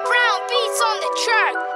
Brown beats on the track.